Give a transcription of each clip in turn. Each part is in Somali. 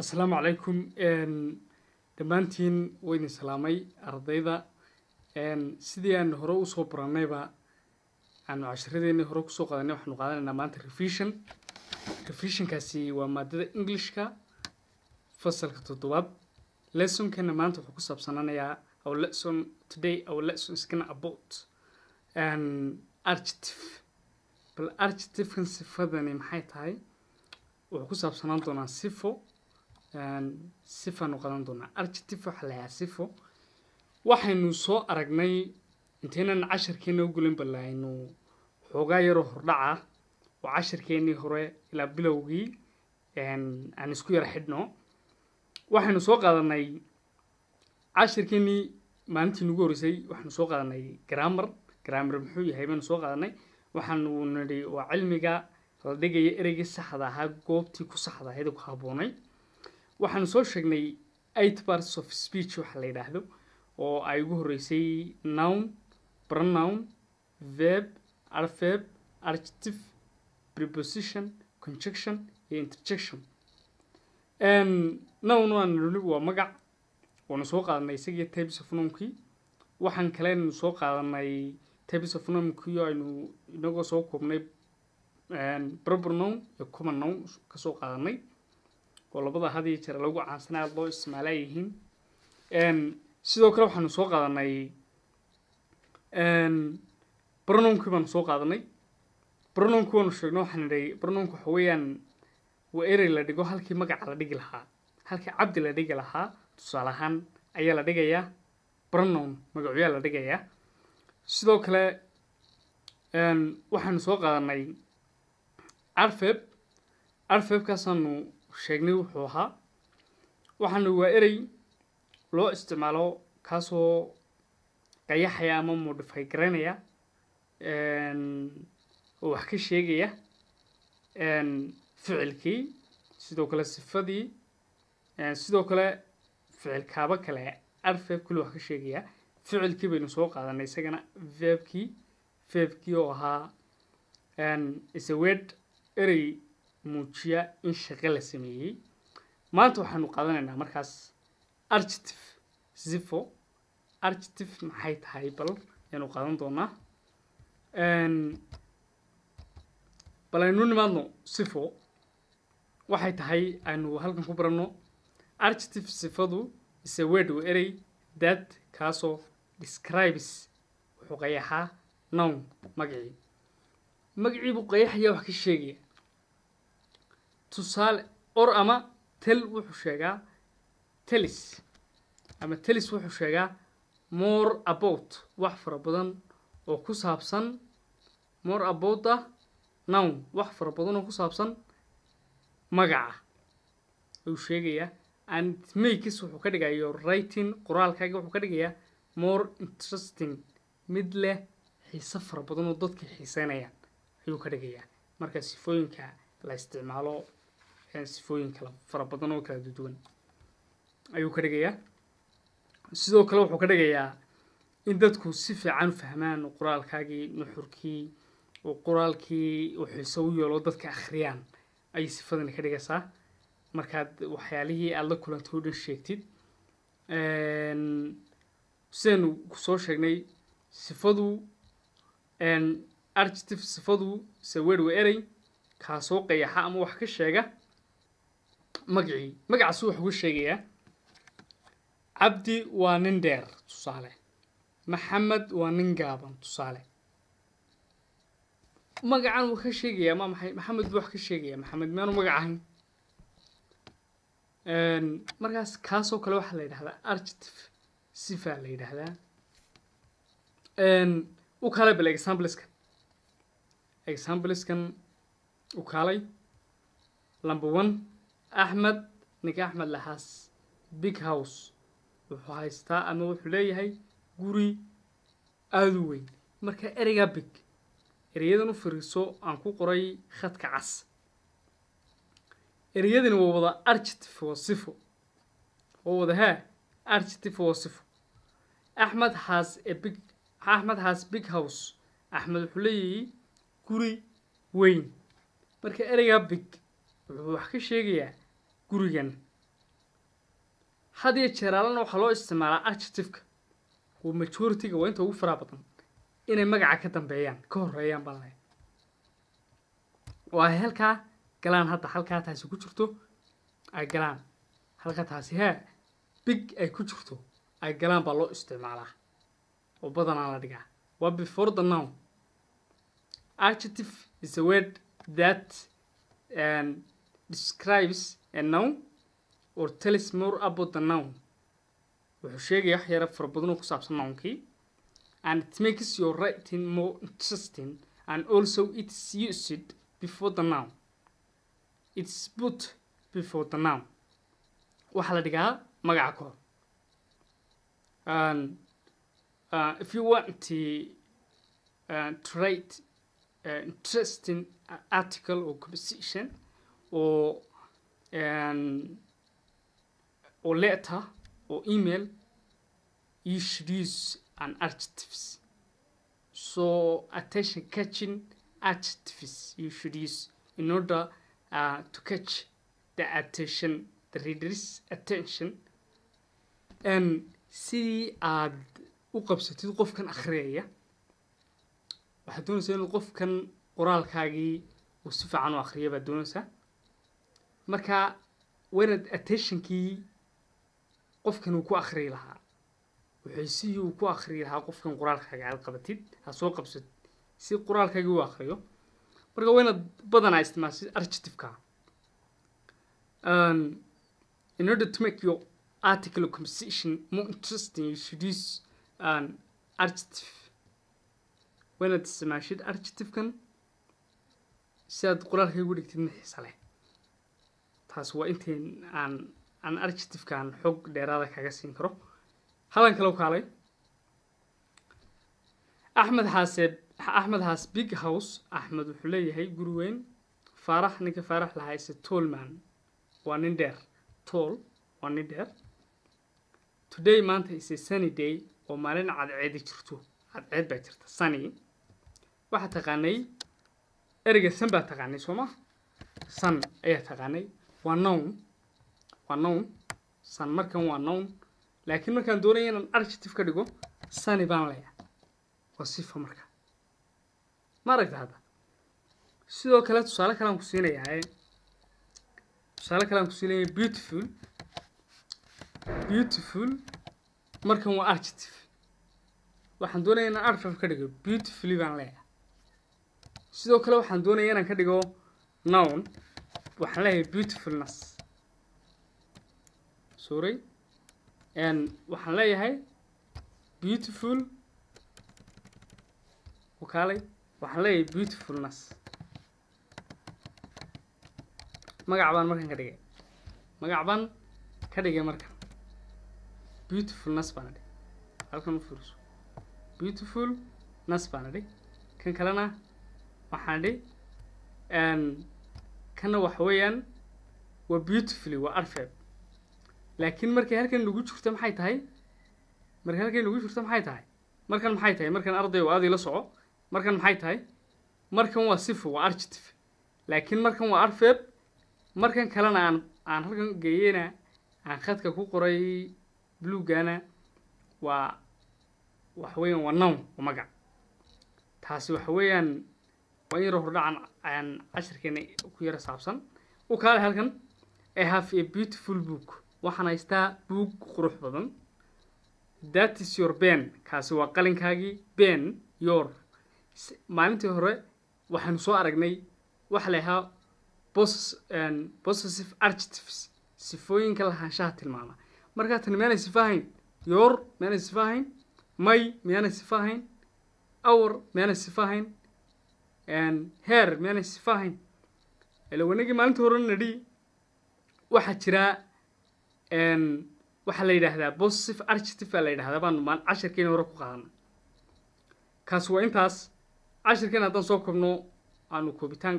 asalaamu calaykum. Dhammaantiin waydin salaamay ardayda. Sidii aan hore u soo barannayba aanu casharadeenii hore ku soo qaadanay waxaanu qaadanaynaa maanta revision. Revisionkaasi waa maadada englishka fasalka toddobaad. Lessonkeena maanta wuxuu ku saabsananayaa our lesson today our lesson is about adjective. Bal adjectivekan sifadani maxay tahay? Wuxuu ku saabsanaan doonaa sifo sifaanu qadan doonaa. Adjective waxa la yahaa sifo waxaynu soo aragnay intaynan casharkeena u gulin bal aynu xoogaa yaroo hordhaca oo casharkeenii hore ilaa bilowgii aan isku yara xidhno. Waxaynu soo qaadanay casharkeenii maalintii nagu horeysay waxaanu soo qaadanay grammar. Grammar muxuu yahay baynu soo qaadanay. Waxaanu nidhi waa cilmiga la dhigaya ereygii saxda ahaa goobtii ku saxda ahayd ku habboonay waxaanu soo sheegnay eight parts of speech waxa la yidhaahdo oo ay ugu horreysay noun pronoun verb adverb adjective preposition conjunction iyo interjection. Noun waan nidhi waa magac. Waanu soo qaadanay isagii types of nounkii. Waxaan kalenu soo qaadanay types of nounkii oo aynu inagoo soo koobnay proper noun iyo common noun ka soo qaadanay oo labada had iyo lagu caansanay aada loo isticmaalaa yihiin sidoo kale waxaanu soo qaadanay pronounkii baanu soo qaadanay. Pronounkii waanu sheegno waxaan idhay pronounka waxa weeyaan waa erey la dhigo halkii magaca la dhigi lahaa halkii cabdi la dhigi lahaa tusaale ahaan ayaa la dhigayaa pronoun magacooyaa la dhigayaa. Sidoo kale waxaanu soo qaadanay adverb adverbkaasaanu sheegnay wuxuu ahaa. Waxaanu waa erey loo isticmaalo kaasoo qayaxaya ama modify garaynaya oo wax ka sheegaya ficilkii sidoo kale sifadii sidoo kale ficilkaaba kale adverb kuli wax ka sheegaya. Ficilkii baynu soo qaadanay isagana verbkii verbkii oo ahaa isawed erey muujiya in shaqo la sameeyey. Maanta waxaanu qaadanaynaa markaas adjective sifo adjective maxay tahay? Bal ayaanu qaadan doonaa. Bal aynu nimaadno sifo waxay tahay aynu halkan ku baranno adjective sifadu is a word waa erey that kaasoo describes. Wuxuu qayaxaa noun magacii. Magacii buu qayaxaya wax ka sheegaya tusaale or ama tel wuxuu sheegaa telis ama telis wuxuu sheegaa more about wax fara badan oo ku saabsan more about the noun wax fara badan oo ku saabsan magaca. Ayuu sheegayaa and makes wuxuu ka dhigayo writing qoraalkaaga wuxuu ka dhigayaa more interesting mid leh xiise fara badan oo dadka xiiseynayaan ayuu ka dhigayaa. Marka sifooyinka la isticmaalo sifooyin kala fara badan oo kala duwan ayuu ka dhigayaa. Sidoo kale wuxuu ka dhigayaa in dadku si fiican u fahmaan qoraalkaagii nuxurkii oo qoraalkii uu xiise u yeelo dadka akhriyaan ayay sifadani ka dhigaysaa markaad waxyaalihii aada la kulantay o dhan sheegtid sidaynu ku soo sheegnay sifadu adjective sifadu sawed waa erey kaasoo qayaxa ama wax ka sheega magacii magacaasi wuxuu ka sheegayaa cabdi waa nin dheer tusaale. Maxamed waa nin gaaban tusaale. Magacan wuu ka sheegayaa ma maxay maxamed buu wax ka sheegayaa maxamed miyaanu magac ahayn. Markaas kaasoo kale waxaa la yidhahdaa adjective sifa la yidhaahdaa u kaalay bal exampleskan exampleskan u kaalay number one axmed ninka axmed lahaas. Big house. Wuxuu haystaa ama wuxuu leeyahay guri aada u weyn. Marka ereygaa big ereyadan u fariiso aan ku qoray khadka cas. Ereyadani waa wada adjective waa sifo waa wada haa adjective waa sifo axmed has a big axmed has big house. Axmed wuxuu leeyahay guri weyn. Marka ereygaa big wuxuu wax ka sheegayaa gurigan. Had iyo jeeraalana waxaa loo isticmaalaa adjectiveka waa majority-ga waa inta ugu faraha badan inay magaca ka dambeeyaan ka horeeyaan baan lehay oo ay halkaa galaan hadda halkaa taasi ku jirto ay galaan. Halka taasi hee big ay ku jirto ay galaan baa loo isticmaalaa. Oo badanaa la dhigaa. Waa before the noun. Adjective is a word that um, describes a noun or tells more about the noun. Wuxuu sheegaya wax fara badan oo ku saabsan nounkii and it makes your writing more interesting and also it's used before the noun. It's put before the noun. Waxaa la dhigaa magaca ka and uh, if you want to, uh, to write uh, interesting article or composition or or letter or email you should use an adjectives. So attention catching adjectives you should use in order uh, to catch the attention the reader's attention. And sidii aad u qabsatid qofkan akhriyaya waxaad doonaysaa inuu qofkan qoraalkaagii uu si fiican u akhriya baad doonaysaa marka waa inaad attentionkii qofkan uu ku akhriyi lahaa. Waxaysidii uu ku akhriyi lahaa qofkan qoraalkaaga aad qabatid aad soo qabsatid si qoraalkaagii u akhriyo. Marka waa inaad badanaa isticmaashid adjectiveka. Um, in order to make your article composition more interesting you should use an adjective. Waa inaad isticmaashid adjectivekan si aad qoraalkay ugu dhigtid xiisa leh taas waa intayn aan aan adjectivekan xog dheeraada kaga siin karo. Halan kale kaalay. Axmed haase axmed haas big house axmed wuxuu leeyahay guri weyn. Faarax ninka faarax lahaa ise tolman waa nin dheer. Tol waa nin dheer. Today maanta is a sunny day oo maalin cadceedi jirto. Cadceed baa jirta sunny. Waxaa taqaanay ereyga san baa taqaanay soo ma? San ayaa taqaanay waa nown waa nown san markan waa nown laakiin markaan doonaya inaan adjective ka dhigo sunny baan leeyahay waa sifa marka. Ma aragta hadda. Sidoo kale tusaale kalean ku siinayaa tusaale kalean ku siinaya beautiful. Beautiful. Markan waa adjective. Waxaan doonaya inaan adverb ka dhigo beautifully baan leeyahay sidoo kale waxaan doonaya inaan ka dhigo noun waxaan leeyahay beautifulness. Sorry waxaan leeyahay beautiful wakaalay waxaan leeyahay beautifulness. Magac baan markan ka dhigay. Magac baan ka dhigay markan. Beautifulness baan idhi halkan u fiiriso. Beautifulness baan idhi kan kalena waxaan idhi kanna waxa weeyaan waa beautifully waa adverb laakiin markay halkan nagu jirto maxay tahay? Markay halkan nagu jirto maxay tahay? Markan maxay tahay? Markan arday oo aadii la soco markan maxay tahay? Markan waa sifo waa adjective. Laakiin markan waa adverb markan kalena aan aan halkan geeyena aan khadka ku qoray bluegana waa waxa weeyaan waa nown waa magac. Taasi waxa weeyaan waa yaro hordhacan cashirkeena ku yara saabsan. U kaale halkan i have a beautiful book. Waxaan haystaa buug qurux badan. That is your ben kaasi waa qalinkaagii ben your. Maalintii hore waxaanu soo aragnay waxa la possessive adjectives. Sifooyinka lahaanshaha tilmaama. Markaa tani miyaanay sifa ahayn your miyaanay sifa ahayn may miyaanay sifa ahayn our miyaanay heer miyaanay sifa ahayn ila wanagii maalintii hore nadhi waxaa jiraa waxaa la yidhaahdaa possessive adjective baa la yidhahdaa baanu maal cashirkeena hore ku qaadana kaas waa intaas cashirkeena haddaan soo koobno aanu koobitaan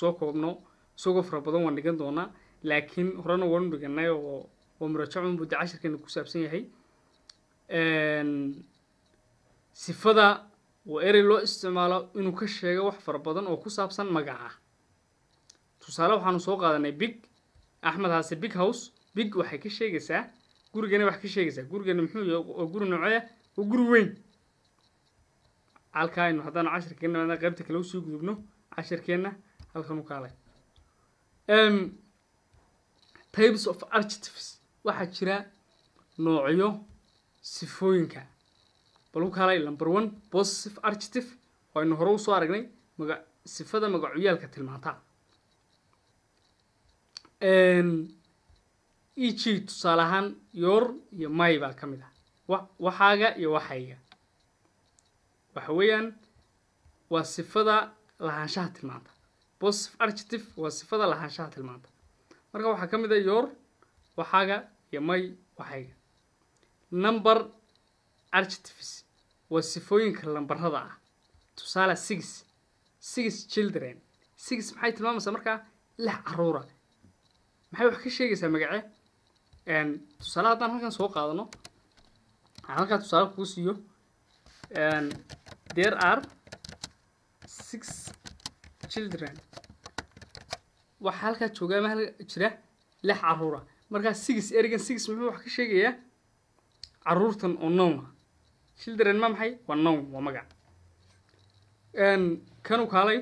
soo koobno isagoo fara badan waan dhigan doonaa laakiin horena waanu dhiganay oo oo muraajacun buu de cashirkeena ku saabsan yahay. Sifada waa erey loo isticmaalo inuu ka sheego wax fara badan oo ku saabsan magaca. Tusaale waxaanu soo qaadanay big axmed haase big house. Big waxay ka sheegaysaa gurigana wax ka sheegaysaa gurigana muxuu oo guri noocee? Waa guri weyn. Halkaa aynu haddaan cashirkeena maadna qaybta kale u sii gudubno cashirkeenna halkan u kaalay types of adjectives. Waxaa jira noocyo sifooyinka bal u kaalay number one positive adjective. Waynu hore u soo aragnay maga sifada magacyaalka tilmaantaa e g tusaale ahaan your iyo my baa ka mid ah. Wa waxaaga iyo waxayga waxa weeyaan waa sifada lahaanshaha tilmaanta. Positive adjective waa sifada lahaanshaha tilmaanta. Marka waxaa ka mid ah your waxaaga iyo my waxayga number adjectives waa sifooyinka lambarada ah. Tusaale six six children. Six maxay tilmaamaysaa markaa? Lix caruura maxay wax ka sheegaysaa magace? Tusaale haddaan halkan soo qaadano halkaa tusaale kuu siiyo. There are six children. Waxaa halkaa joogaa ama jira? Lix caruura markaa six erigan six muxuu wax ka sheegayaa? Caruurtan oo nowna children ma maxay? Waa nown waa magac. Kanu kaalay?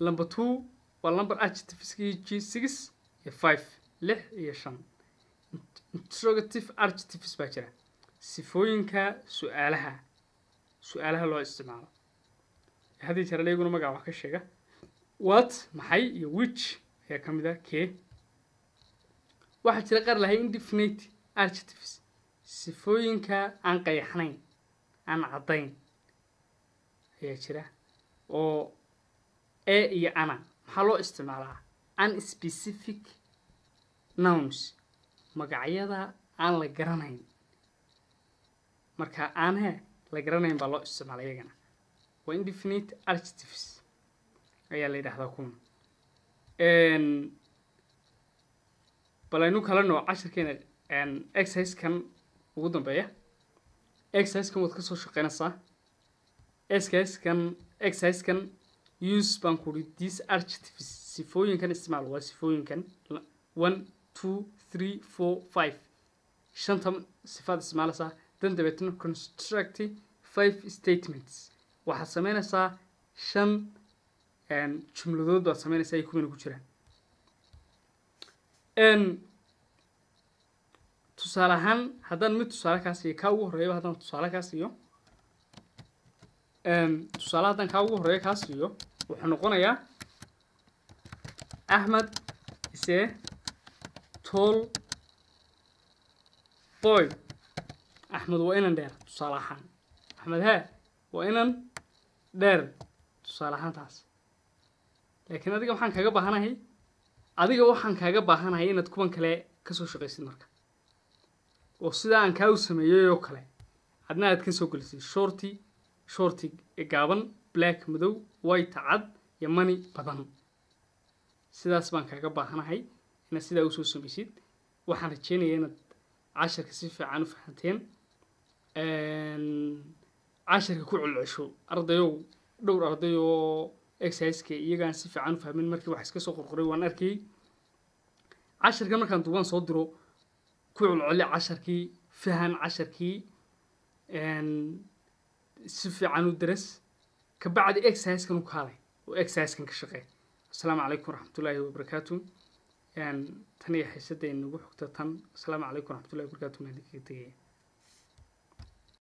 Number two waa number adjectiveskii six iyo five lix iyo shan. Interrogative adjectives baa jira. Sifooyinka su'aalaha su'aalaha loo isticmaalo. Haddii jara iyaguna magaca wax ka sheega. What maxay iyo which ayaa ka mid ah kee waxaa jira qaar lahay indefinite adjectives sifooyinka aan qayaxnayn aan caddayn ayaa jira oo e iyo ana maxaa loo isticmaalaa? Unspecific nouns. Magacyada aan la garanayn. Marka aan he la garanayn baa loo isticmaala iyagana. Waa indefinite adjectives ayaa la yidhahdaa kuwan bal aynu kala noo cashirkeena exercisekan ugu dambeeya. Exercisekan waad ka soo shaqeynaysaa exercisekan exercisekan use baan ku uri these sifooyinkan isticmaal waa sifooyinkan one two three four five. Shanta sifaad isticmaalaysaa. Dan dabeetna construct five statements. Waxaad sameynaysaa shan jumladood baad sameynaysaa ay kuwina ku jiraan tusaale ahaan haddaan mid tusaale kaa siiyo kaa ugu horreeyaba haddaan tusaale kaa siiyo tusaale haddaan kaa ugu horreeya kaa siiyo wuxuu noqonayaa axmed ise tall boy. Axmed waa inan dheer tusaale ahaan. Axmed hee waa inan dheer tusaale ahaan taas laakiin adiga waxaan kaaga baahanahay adiga waxaan kaaga baahanahay inaad kuwan kale ka soo shaqaysid marka oo sidaa aan kaa u sameeyey oo kale. Adna aad ka soo gelisay shorty shorty gaaban black madow white cad iyo money badan. Sidaas baan kaaga baahanahay inaad sidaa u soo samaysid. Waxaan rajeynayaa inaad casharka si fiican u fahanteen casharka ku celcesho ardayow dhowr arday oo exerciseka iyagaan si fiican u fahmin markii wax iska soo qorqoray waan arkayay casharka markaan duubaan soo diro ku celceli casharkii fahan casharkii si fiican u daras kabacdi exercisekan u kaalay oo exercisekan ka shaqee asalaamu calaykum waraxmatullaahi wabarakaatu tan iyo xiisadda inagu xogta tan. Asalaamu calaykum waraxmatullahi wabarakaatu maan idinkaga tegaya